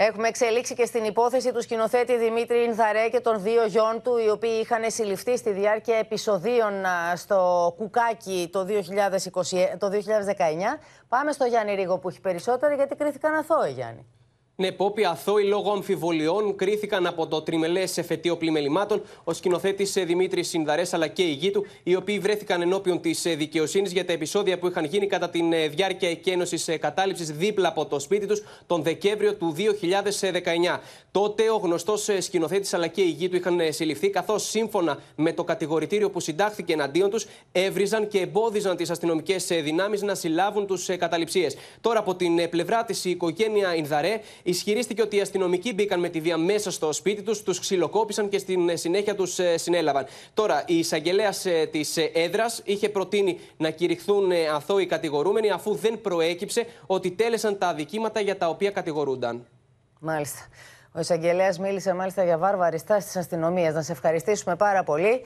Έχουμε εξελίξει και στην υπόθεση του σκηνοθέτη Δημήτρη Ινθαρέ και των δύο γιών του, οι οποίοι είχαν συλληφθεί στη διάρκεια επεισοδίων στο Κουκάκι το, 2020, το 2019. Πάμε στο Γιάννη Ρίγο που έχει περισσότερα, γιατί κρίθηκαν αθώοι, Γιάννη. Ναι, Πόπι, αθώοι λόγω αμφιβολιών κρίθηκαν από το τριμελές εφετείο πλημελημάτων ο σκηνοθέτης Δημήτρης Συνδαρές αλλά και η γη του, οι οποίοι βρέθηκαν ενώπιον της δικαιοσύνης για τα επεισόδια που είχαν γίνει κατά τη διάρκεια εκένωσης κατάληψης δίπλα από το σπίτι τους τον Δεκέμβριο του 2019. Τότε ο γνωστός σκηνοθέτης αλλά και η γη του είχαν συλληφθεί, καθώς σύμφωνα με το κατηγορητήριο που συντάχθηκε εναντίον τους, έβριζαν και εμπόδιζαν τις αστυνομικές δυνάμεις να συλλάβουν τους καταληψίες. Τώρα από την πλευρά της η οικογένεια Ινδαρέ ισχυρίστηκε ότι οι αστυνομικοί μπήκαν με τη βία μέσα στο σπίτι τους, τους ξυλοκόπησαν και στην συνέχεια τους ε, συνέλαβαν. Τώρα, η εισαγγελέας ε, της ε, έδρας είχε προτείνει να κηρυχθούν αθώοι κατηγορούμενοι, αφού δεν προέκυψε ότι τέλεσαν τα αδικήματα για τα οποία κατηγορούνταν. Μάλιστα. Ο εισαγγελέας μίλησε μάλιστα για βάρβαρη στάση τη αστυνομία. Να σε ευχαριστήσουμε πάρα πολύ.